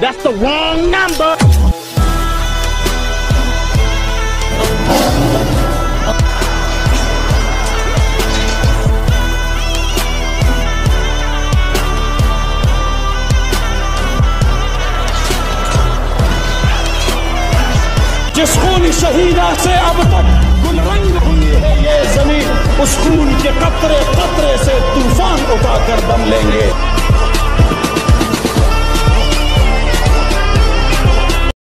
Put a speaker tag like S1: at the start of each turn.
S1: That's the wrong number.
S2: जिस खून शहीदा से अब तक गुलरंग हुई है ये जमीन उस खून के कतरे